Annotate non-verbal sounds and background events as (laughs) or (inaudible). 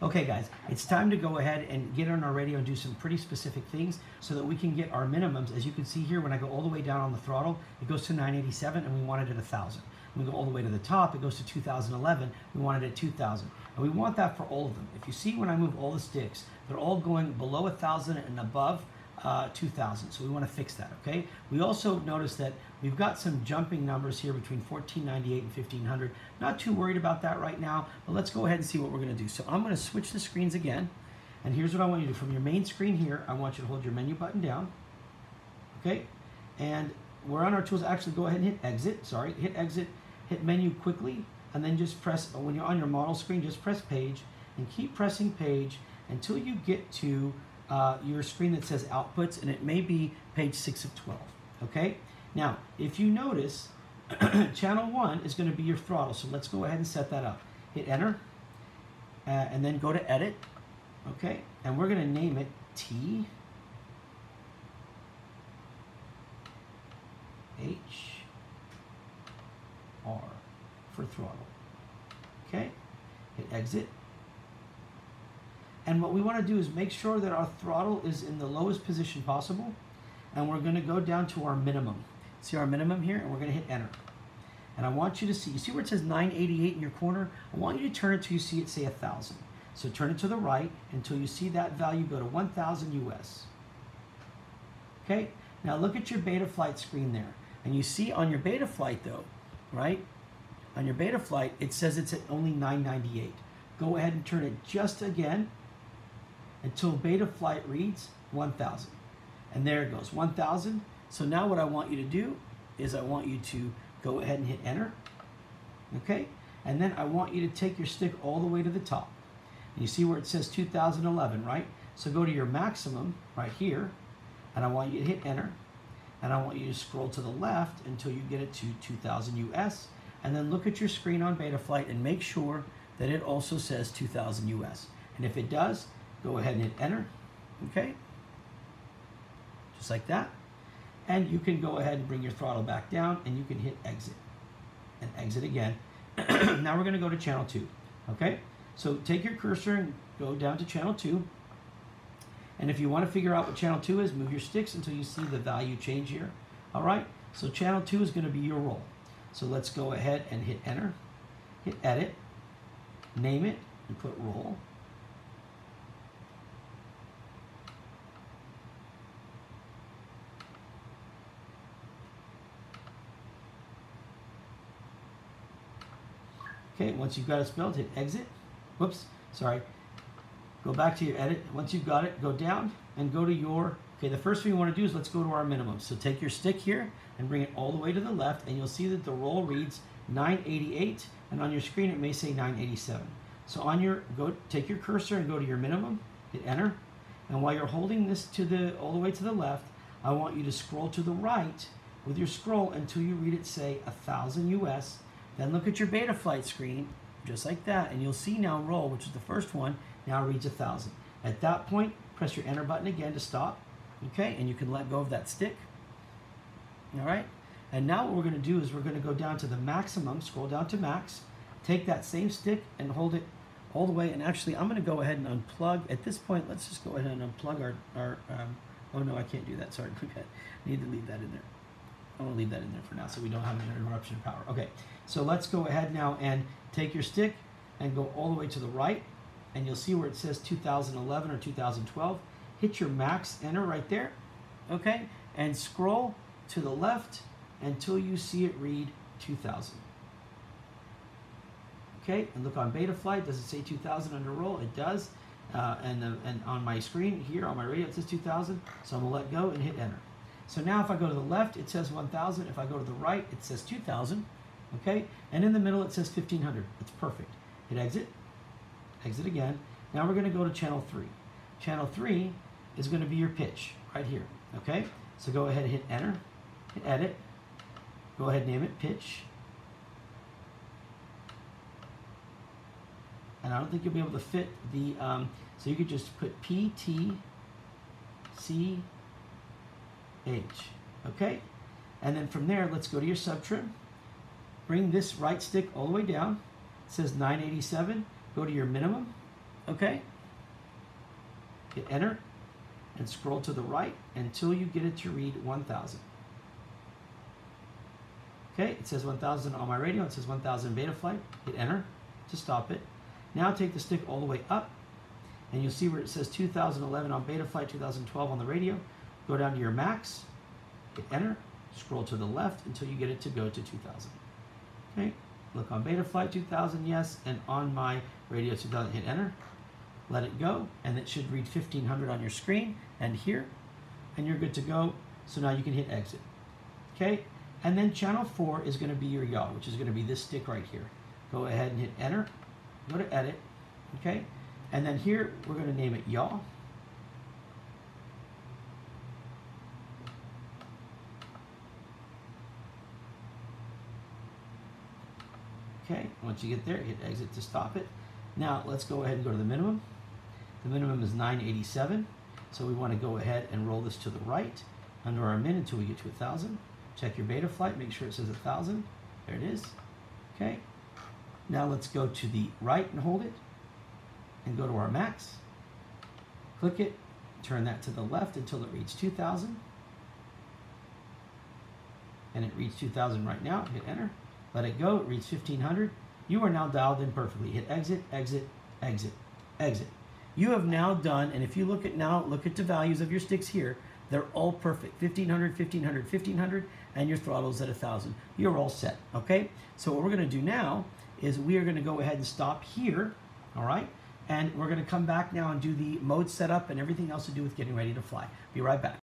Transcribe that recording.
Okay guys, it's time to go ahead and get on our radio and do some pretty specific things so that we can get our minimums. As you can see here, when I go all the way down on the throttle, it goes to 987 and we want it at 1,000. When we go all the way to the top, it goes to 2011, we want it at 2,000. And we want that for all of them. If you see when I move all the sticks, they're all going below 1,000 and above uh, 2000. So we want to fix that, okay? We also notice that we've got some jumping numbers here between 1498 and 1500. Not too worried about that right now, but let's go ahead and see what we're going to do. So I'm going to switch the screens again. And here's what I want you to do. From your main screen here, I want you to hold your menu button down, okay? And we're on our tools. Actually, go ahead and hit exit. Sorry, hit exit, hit menu quickly, and then just press, when you're on your model screen, just press page and keep pressing page until you get to uh, your screen that says outputs, and it may be page 6 of 12. Okay? Now, if you notice, (clears throat) channel 1 is going to be your throttle, so let's go ahead and set that up. Hit enter, uh, and then go to edit. Okay? And we're going to name it T H R for throttle. Okay? Hit exit. And what we want to do is make sure that our throttle is in the lowest position possible. And we're going to go down to our minimum. See our minimum here? And we're going to hit enter. And I want you to see, you see where it says 988 in your corner? I want you to turn it till you see it say 1,000. So turn it to the right until you see that value go to 1,000 US. Okay? Now look at your Betaflight screen there. And you see on your Betaflight though, right? On your Betaflight, it says it's at only 998. Go ahead and turn it just again until Betaflight reads 1000. And there it goes, 1000. So now what I want you to do is I want you to go ahead and hit enter. Okay? And then I want you to take your stick all the way to the top. And you see where it says 2011, right? So go to your maximum right here, and I want you to hit enter. And I want you to scroll to the left until you get it to 2000 US. And then look at your screen on Betaflight and make sure that it also says 2000 US. And if it does, Go ahead and hit enter, okay? Just like that. And you can go ahead and bring your throttle back down and you can hit exit and exit again. (clears throat) now we're gonna go to channel two, okay? So take your cursor and go down to channel two. And if you wanna figure out what channel two is, move your sticks until you see the value change here. All right, so channel two is gonna be your roll. So let's go ahead and hit enter, hit edit, name it, and put roll. Okay, once you've got it spelled, hit exit. Whoops, sorry. Go back to your edit. Once you've got it, go down and go to your, okay, the first thing want to do is let's go to our minimum. So take your stick here and bring it all the way to the left and you'll see that the roll reads 988 and on your screen it may say 987. So on your, go take your cursor and go to your minimum, hit enter. And while you're holding this to the, all the way to the left, I want you to scroll to the right with your scroll until you read it say 1000 US then look at your Betaflight screen, just like that, and you'll see now roll, which is the first one, now reads a 1,000. At that point, press your enter button again to stop, okay? And you can let go of that stick, all right? And now what we're gonna do is we're gonna go down to the maximum, scroll down to max, take that same stick and hold it all the way, and actually I'm gonna go ahead and unplug, at this point, let's just go ahead and unplug our, our um, oh no, I can't do that, sorry, (laughs) I need to leave that in there. I'm gonna leave that in there for now so we don't have an interruption of power. Okay, so let's go ahead now and take your stick and go all the way to the right and you'll see where it says 2011 or 2012. Hit your max enter right there, okay? And scroll to the left until you see it read 2000. Okay, and look on Betaflight, does it say 2000 under roll? It does. Uh, and, uh, and on my screen here, on my radio, it says 2000. So I'm gonna let go and hit enter. So now if I go to the left, it says 1,000. If I go to the right, it says 2,000. Okay? And in the middle, it says 1,500. It's perfect. Hit exit. Exit again. Now we're going to go to channel 3. Channel 3 is going to be your pitch right here. Okay? So go ahead and hit enter. Hit edit. Go ahead and name it pitch. And I don't think you'll be able to fit the, um, so you could just put P, T, C, H. Okay? And then from there, let's go to your subtrim. Bring this right stick all the way down. It says 987. Go to your minimum. Okay? Hit enter and scroll to the right until you get it to read 1000. Okay, it says 1000 on my radio, it says 1000 Betaflight. Hit enter to stop it. Now take the stick all the way up and you'll see where it says 2011 on Betaflight, 2012 on the radio. Go down to your max, hit enter, scroll to the left until you get it to go to 2000. Okay, look on Betaflight 2000, yes, and on my radio 2000, hit enter, let it go, and it should read 1500 on your screen and here, and you're good to go. So now you can hit exit. Okay, and then channel 4 is going to be your yaw, which is going to be this stick right here. Go ahead and hit enter, go to edit, okay, and then here we're going to name it yaw. Okay, once you get there, hit exit to stop it. Now let's go ahead and go to the minimum. The minimum is 987, so we want to go ahead and roll this to the right under our min until we get to 1,000. Check your Betaflight, make sure it says 1,000. There it is. Okay, now let's go to the right and hold it, and go to our max. Click it, turn that to the left until it reads 2,000. And it reads 2,000 right now, hit enter. Let it go, it reads 1500. You are now dialed in perfectly. Hit exit, exit, exit, exit. You have now done, and if you look at now, look at the values of your sticks here, they're all perfect. 1500, 1500, 1500, and your throttle's at 1000. You're all set, okay? So what we're gonna do now is we are gonna go ahead and stop here, all right? And we're gonna come back now and do the mode setup and everything else to do with getting ready to fly. Be right back.